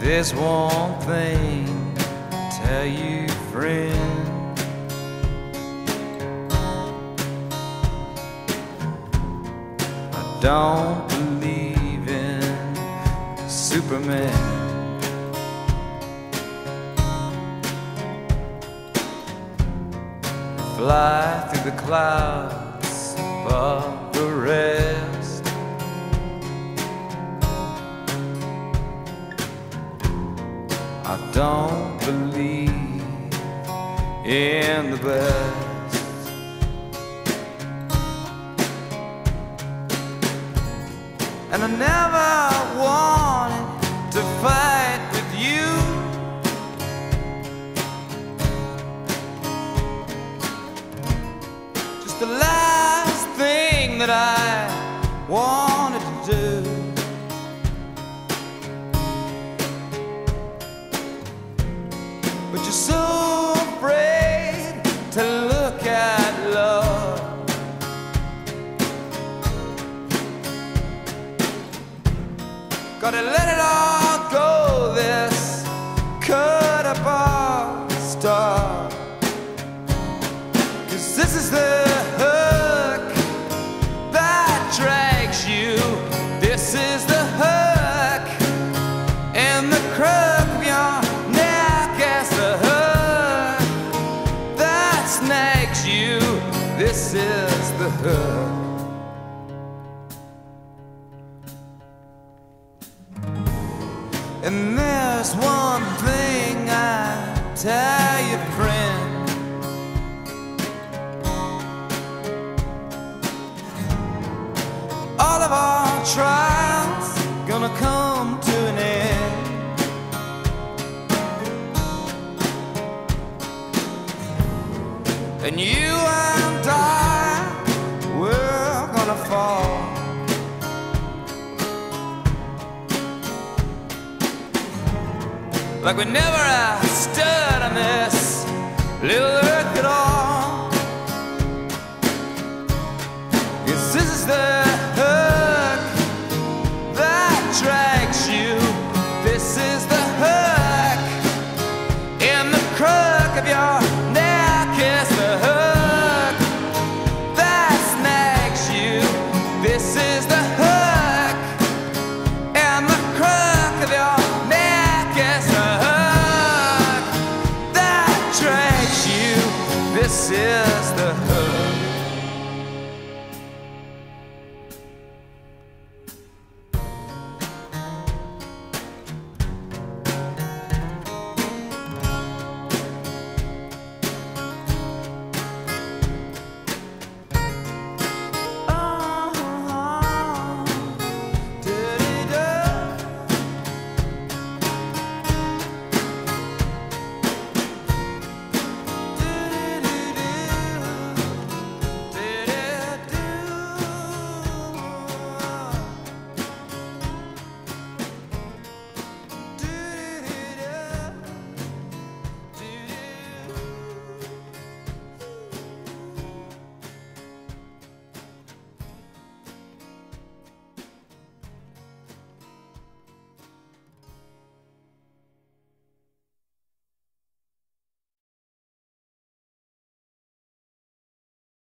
There's one thing to tell you, friend. I don't believe in Superman. Fly through the clouds above I don't believe in the best. And I never wanted to fight with you. Just the last thing that I wanted But you're so afraid to look at love. Gotta let it all go, this cut apart star. Cause this is the snags you. This is the hook. And there's one thing I tell you, friend. And you and I, we're gonna fall. Like we never stood on this little earth at all. Cause this is the hook that drags you. This is the hook in the crook of your hook